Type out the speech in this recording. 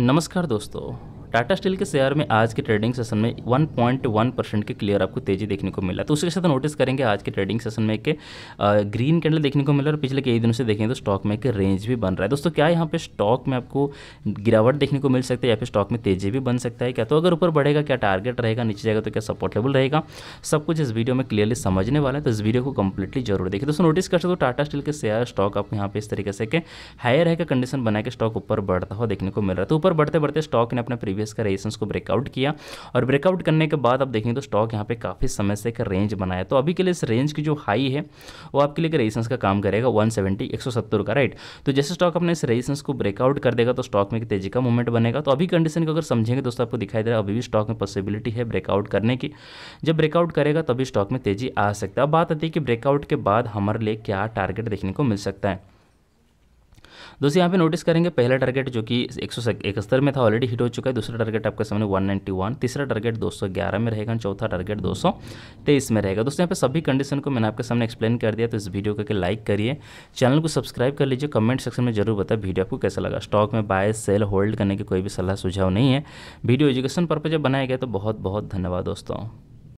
नमस्कार दोस्तों। टाटा स्टील के शेयर में आज के ट्रेडिंग सेशन में 1.1 परसेंट के क्लियर आपको तेज़ी देखने को मिला। तो उसके साथ नोटिस करेंगे आज के ट्रेडिंग सेशन में एक ग्रीन कैंडल देखने को मिला और पिछले कई दिनों से देखें तो स्टॉक में एक रेंज भी बन रहा है। दोस्तों, क्या यहाँ पे स्टॉक में आपको गिरावट देखने को मिल सकता है या फिर स्टॉक में तेज़ी भी बन सकता है क्या? तो अगर ऊपर बढ़ेगा, क्या टारगेट रहेगा, नीचे जाएगा तो क्या सपोर्ट लेवल रहेगा? सब कुछ इस वीडियो में क्लियरली समझने वाला है तो इस वीडियो को कंप्लीटली ज़रूर देखिए। दोस्तों नोटिस कर सकते हो टाटा स्टील के शेयर स्टॉक आपको यहाँ पे इस तरीके से हायर है का कंडीशन बना के स्टॉक ऊपर बढ़ता हुआ देखने को मिल रहा है। तो ऊपर बढ़ते बढ़ते स्टॉक ने अपने प्रीवियस का रेसेंस को ब्रेकआउट किया। और ब्रेकआउट करने के बाद आप देखेंगे तो स्टॉक यहाँ पे काफ़ी समय से एक रेंज बनाया तो अभी के लिए इस रेंज की जो हाई है, वो आपके लिए रेजिस्टेंस का काम करेगा। 170 170 का राइट तो जैसे स्टॉक अपने इस रेजिस्टेंस को ब्रेकआउट कर देगा तो स्टॉक में एक तेज़ी का मूवमेंट बनेगा। तो अभी कंडीशन को अगर समझेंगे दोस्तों, आपको दिखाई दे रहा है, अभी भी स्टॉक में पॉसिबिलिटी है ब्रेकआउट करने की। जब ब्रेकआउट करेगा तभी स्टॉक में तेज़ी आ सकता है। अब बात आती है कि ब्रेकआउट के बाद हमारे लिए क्या टारगेट देखने को मिल सकता है। दोस्तों, यहाँ पे नोटिस करेंगे पहला टारगेट जो कि एक सौ इकहत्तर में था ऑलरेडी हिट हो चुका है। दूसरा टारगेट आपके सामने 191 तीसरा टारगेट 211 में रहेगा, चौथा टारगेट 223 में रहेगा। दोस्तों, यहाँ पे सभी कंडीशन को मैंने आपके सामने एक्सप्लेन कर दिया तो इस वीडियो को लाइक करिए। चैनल को सब्सक्राइब कर लीजिए कमेंट सेक्शन में ज़रूर बताए वीडियो आपको कैसा लगा। स्टॉक में बाय सेल होल्ड करने की कोई भी सलाह सुझाव नहीं है। वीडियो एजुकेशन पर्पज जब बनाया गया तो बहुत बहुत धन्यवाद दोस्तों।